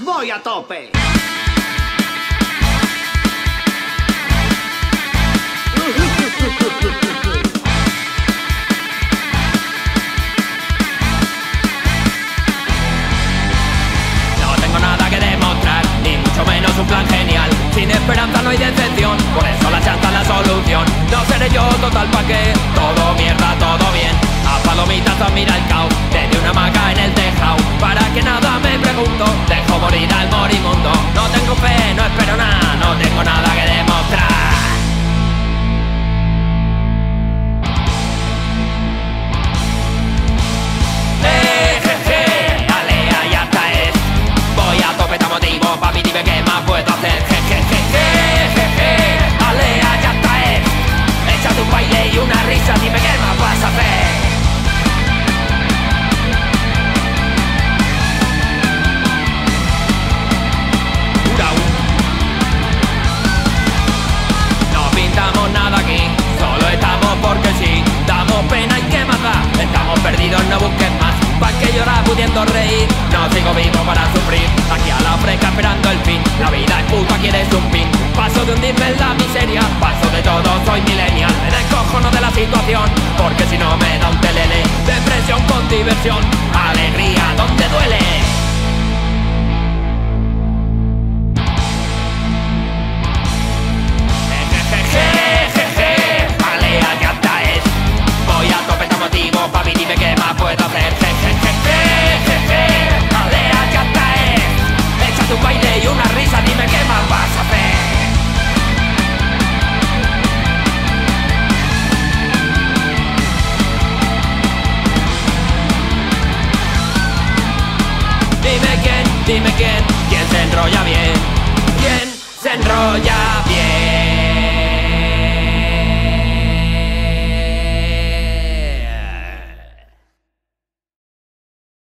voy a tope. No tengo nada que demostrar, ni mucho menos un plan genial. Sin esperanza no hay decepción, por eso la chanta es la solución. No seré yo total pa' que no busques más. Pa' que llorar pudiendo reír, no sigo vivo para sufrir. Aquí a la fresca esperando el fin, la vida es puta, quieres un fin. Paso de hundirme en la miseria, paso de todo, soy millennial. Me descojono de la situación, porque si no me da un telele. Depresión con diversión, alegría donde duele. Enrolla bien, quién se enrolla bien.